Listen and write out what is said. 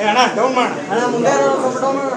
ಅಣ್ಣ ಡೌನ್ ಮಾಡ ಅಣ್ಣ ಮುಂದೆ ಡೌನ್ ಮಾಡು.